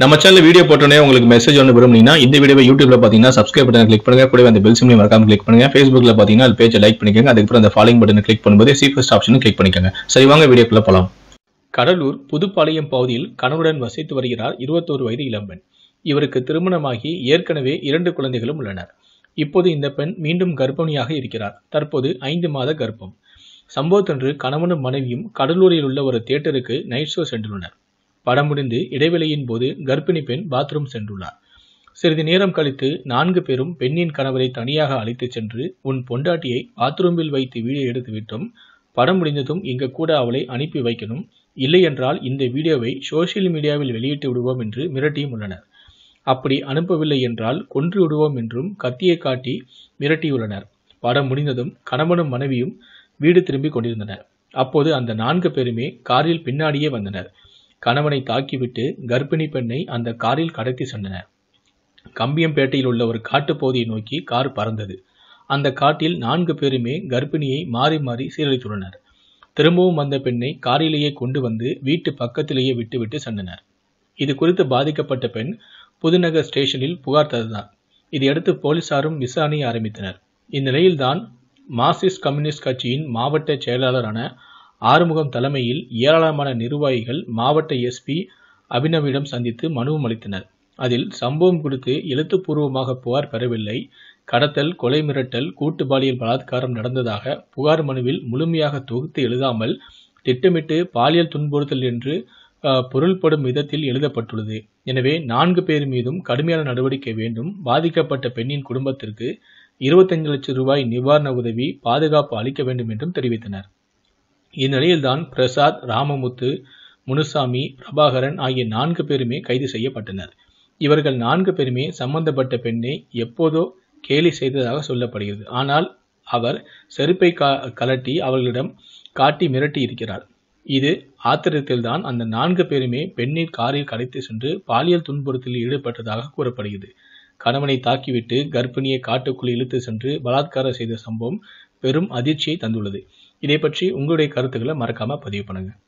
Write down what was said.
நம்ம channel video போட்டோன்னே உங்களுக்கு மெசேஜ் ஒன்று விரும்புனீங்கன்னா இந்த வீடியோ யூடியூப்ல பார்த்தீங்கன்னா சப்ஸ்கிரைப் பட்டன் கிளிக் பண்ணுங்க. கூட அந்த பெல் சிம்லையும் மறக்காம கிளிக் பண்ணுங்க. ஃபேஸ்புக்ல பார்த்தீங்கன்னா அது பேஜை லைக் பண்ணிக்கோங்க. அதுக்கப்புறம் அந்த ஃபாலோயிங் பட்டனை கிளிக் பண்ணும்போது சீஃபஸ்ட் ஆப்ஷனும் கிளிக் பண்ணிக்கோங்க. சரி வாங்க வீடியோக்குள்ள போலாம். கடலூர் புதுப்பாளையம் பகுதியில் கணவருடன் வசித்து வருகிறார் இருபத்தோரு வயது இளம்பெண். இவருக்கு திருமணமாகி ஏற்கனவே இரண்டு குழந்தைகளும் உள்ளனர். இப்போது இந்த பெண் மீண்டும் கர்ப்பிணியாக இருக்கிறார். தற்போது ஐந்து மாத கர்ப்பம். சம்பவத்தன்று கணவனும் மனைவியும் கடலூரில் உள்ள ஒரு தியேட்டருக்கு நைட் ஷோ சென்றுள்ளனர். படம் முடிந்து இடைவேளையின் போது கர்ப்பிணி பெண் பாத்ரூம் சென்றுள்ளார். சிறிது நேரம் கழித்து நான்கு பேரும் பெண்ணின் கணவரை தனியாக அழைத்துச் சென்று உன் பொண்டாட்டியை பாத்ரூமில் வைத்து வீடியோ எடுத்து விட்டோம். படம் முடிந்ததும் இங்கு கூட அவளை அனுப்பி வைக்கணும். இல்லை என்றால் இந்த வீடியோவை சோஷியல் மீடியாவில் வெளியிட்டு விடுவோம் என்று மிரட்டியும் உள்ளனர். அப்படி அனுப்பவில்லை என்றால் கொன்று விடுவோம் என்றும் கத்தியை காட்டி மிரட்டியுள்ளனர். படம் முடிந்ததும் கணவனும் மனைவியும் வீடு திரும்பி கொண்டிருந்தனர். அப்போது அந்த நான்கு பேருமே காரில் பின்னாடியே வந்தனர். கணவனை தாக்கிவிட்டு கர்ப்பிணி பெண்ணை அந்த காரில் கடத்தி சென்றனர் கம்பியம்பேட்டையில் உள்ள ஒரு காட்டுப்பகுதியை நோக்கி கார் பறந்தது. அந்த காட்டில் நான்கு பேருமே கர்ப்பிணியை மாறி மாறி சீரழித்துள்ளனர். திரும்பவும் வந்த பெண்ணை காரிலேயே கொண்டு வந்து வீட்டு பக்கத்திலேயே விட்டுவிட்டு சென்றனர். இது குறித்து பாதிக்கப்பட்ட பெண் புதுநகர் ஸ்டேஷனில் புகார் தந்தார் இதையடுத்து போலீசாரும் விசாரணையை ஆரம்பித்தனர். இந்நிலையில்தான் மார்க்சிஸ்ட் கம்யூனிஸ்ட் கட்சியின் மாவட்ட செயலாளரான ஆறுமுகம் தலைமையில் ஏராளமான நிர்வாகிகள் மாவட்ட எஸ்பி அபினவிடம் சந்தித்து மனுவும் அளித்தனர். அதில் சம்பவம் குறித்து எழுத்துப்பூர்வமாக புகார் பெறவில்லை. கடத்தல் கொலை மிரட்டல் கூட்டு பாலியல் பலாத்காரம் நடந்ததாக புகார் மனுவில் முழுமையாக தொகுத்து எழுதாமல் திட்டமிட்டு பாலியல் துன்புறுத்தல் என்று பொருள்படும் விதத்தில் எழுதப்பட்டுள்ளது. எனவே நான்கு பேர் மீதும் கடுமையான நடவடிக்கை வேண்டும். பாதிக்கப்பட்ட பெண்ணின் குடும்பத்திற்கு இருபத்தஞ்சு லட்சம் ரூபாய் நிவாரண உதவி பாதுகாப்பு அளிக்க வேண்டும் என்றும் தெரிவித்தனர். இந்நிலையில்தான் பிரசாத் ராமமுத்து முனுசாமி பிரபாகரன் ஆகிய நான்கு பேருமே கைது செய்யப்பட்டனர். இவர்கள் நான்கு பேருமே சம்பந்தப்பட்ட பெண்ணை எப்போதோ கேலி செய்ததாக சொல்லப்படுகிறது. ஆனால் அவர் செருப்பை கலட்டி அவர்களிடம் காட்டி மிரட்டி இருக்கிறார். இது ஆத்திரத்தில்தான் அந்த நான்கு பேருமே பெண்ணை காரில் கலைத்து சென்று பாலியல் துன்புறுத்தில் ஈடுபட்டதாக கூறப்படுகிறது. கணவனை தாக்கிவிட்டு கர்ப்பிணியை காட்டுக்குள் இழுத்து சென்று பலாத்காரம் செய்த சம்பவம் பெரும் அதிர்ச்சியை தந்துள்ளது. இதை பற்றி உங்களுடைய கருத்துக்களை மறக்காமல் பதிவு பண்ணுங்கள்